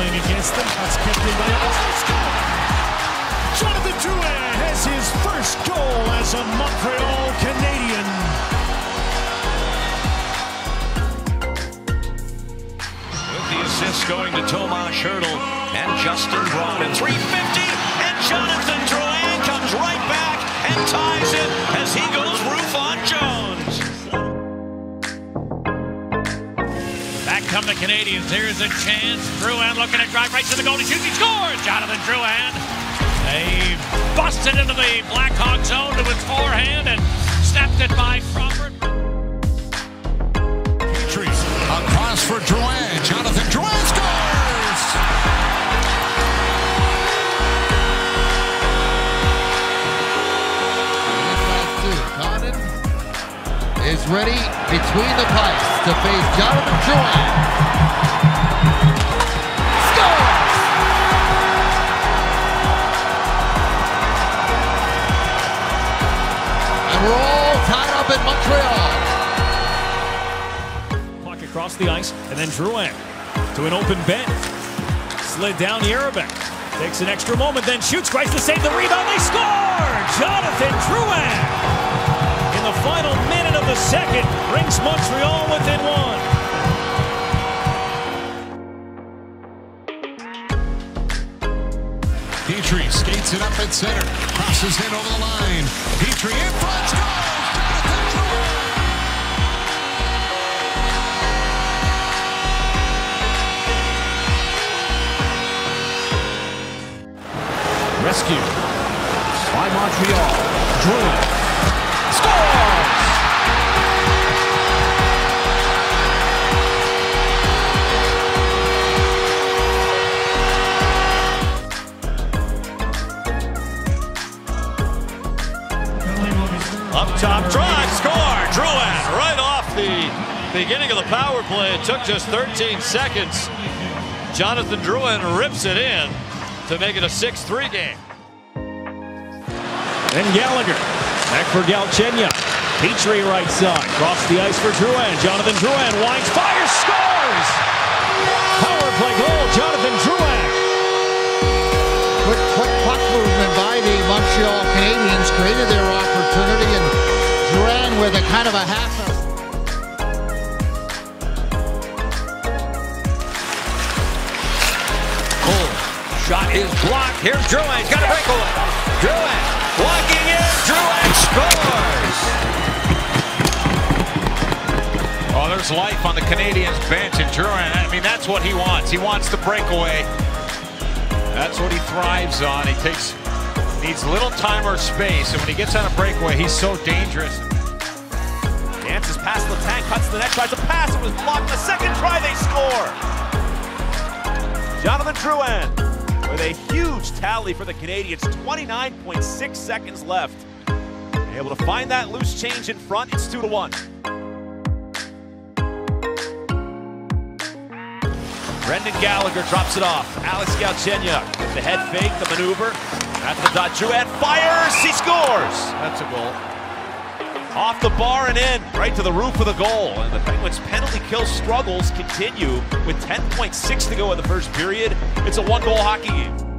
against them. That's kept in by Jonathan Drouin has his first goal as a Montreal Canadien. With the assist going to Tomas Hertl and Justin. And 350, and Jonathan Drouin comes right back and ties it as he goes roof on Jones. Back come the Canadiens. Here's a chance. Drouin looking to drive right to the goal. He shoots. He scores. Jonathan Drouin. They busted into the Blackhawk zone to his forehand and snapped it by Crawford. Petry's across for Drouin. Jonathan Drouin scores! Condon is ready between the pipes to face Jonathan Drouin. We're all tied up in Montreal. Puck across the ice, and then Drouin to an open bench. Slid down Jerabek. Takes an extra moment, then shoots. Tries to save the rebound. They score! Jonathan Drouin in the final minute of the second brings Montreal within one. Petry skates it up at center. Crosses in over the line. Petry in front. Scores! Rescue by Montreal. Drouin scores! Top, drive, score! Drouin right off the beginning of the power play. It took just 13 seconds. Jonathan Drouin rips it in to make it a 6-3 game. And Gallagher. Back for Galchenyuk. Petry right side. Cross the ice for Drouin. Jonathan Drouin winds, fires, scores! Power play goal, Jonathan Drouin. Quick, quick puck movement by the Montreal Canadiens created their opportunity and Drouin with a kind of a half Cole, shot is blocked. Here's Drouin. He's got a breakaway. Drouin walking in. Drouin scores. Oh, there's life on the Canadiens bench, and Drouin. I mean, that's what he wants. He wants the breakaway. That's what he thrives on. He takes needs little time or space, and when he gets on a breakaway, he's so dangerous. Dances past Letang, cuts the net, tries to pass, it was blocked. The second try, they score. Jonathan Drouin with a huge tally for the Canadiens, 29.6 seconds left. Able to find that loose change in front. It's two to one. Brendan Gallagher drops it off. Alex Galchenyuk the head fake, the maneuver. At the dot, Drouin fires, he scores. That's a goal. Off the bar and in, right to the roof of the goal. And the Penguins' penalty kill struggles continue with 10.6 to go in the first period. It's a one-goal hockey game.